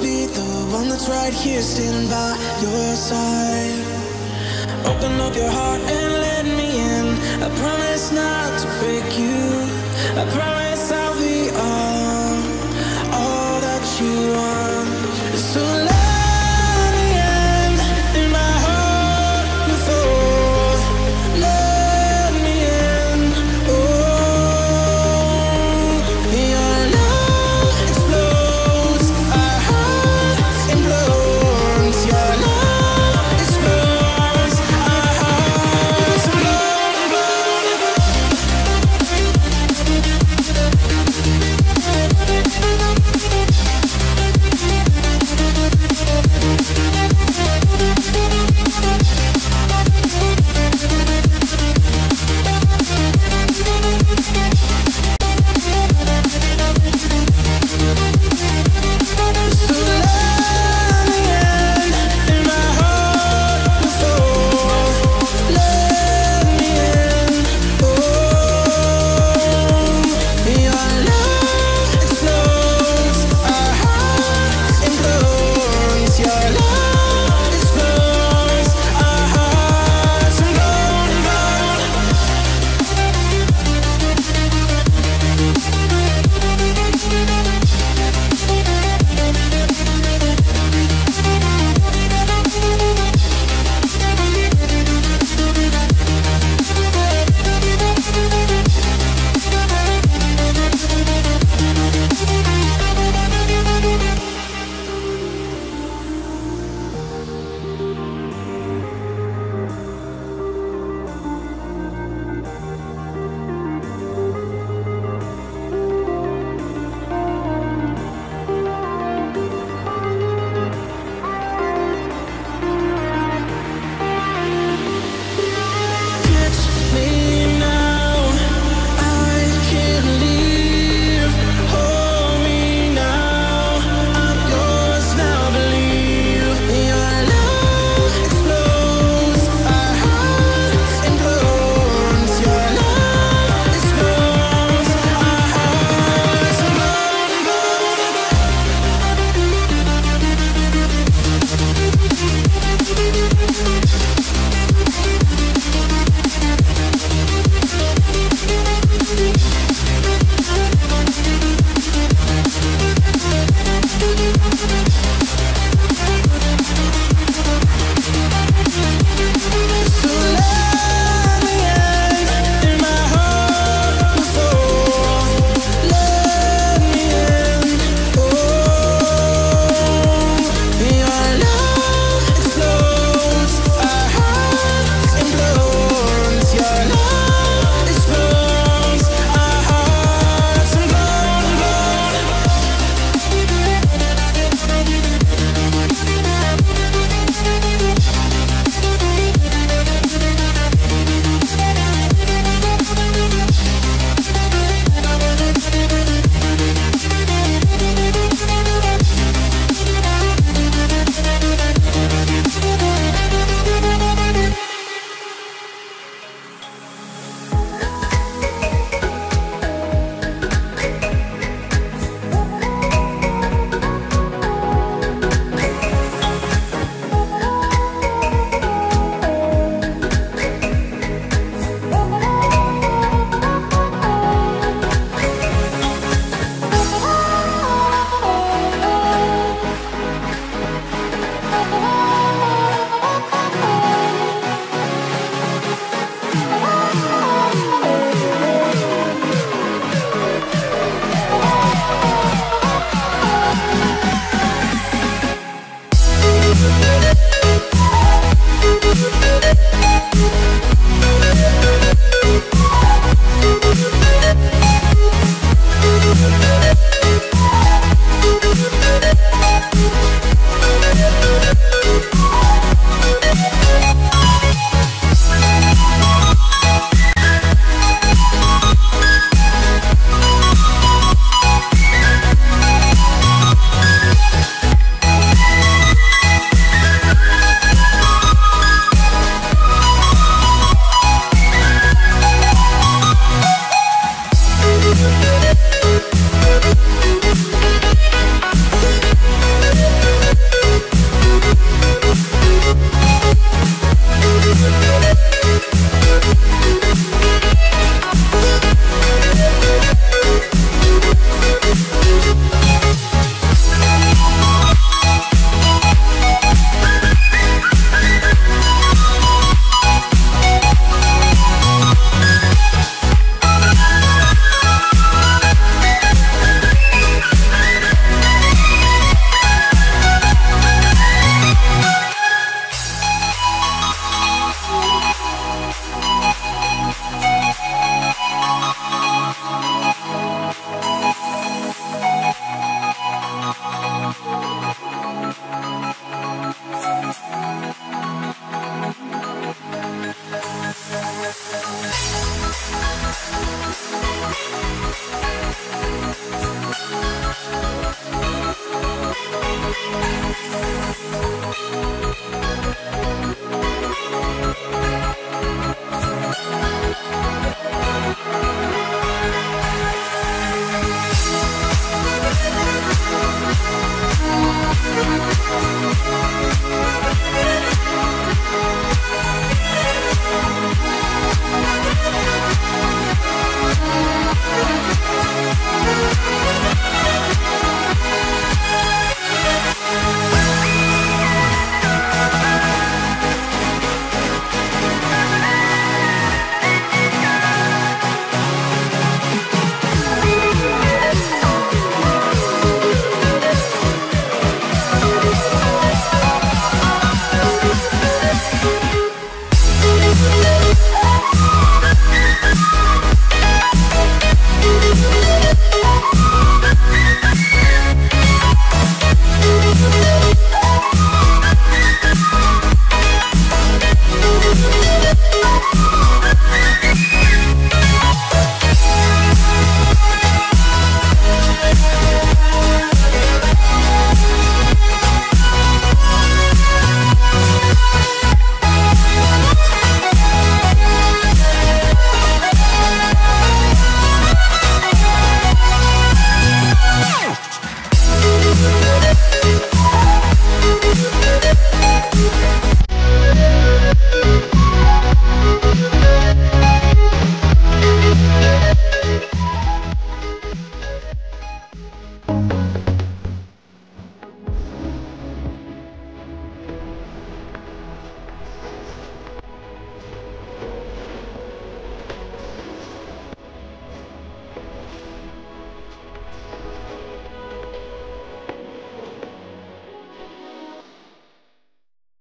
be the one that's right here standing by your side. Open up your heart and let me in. I promise not to break you. I promise I'll be all, all that you want.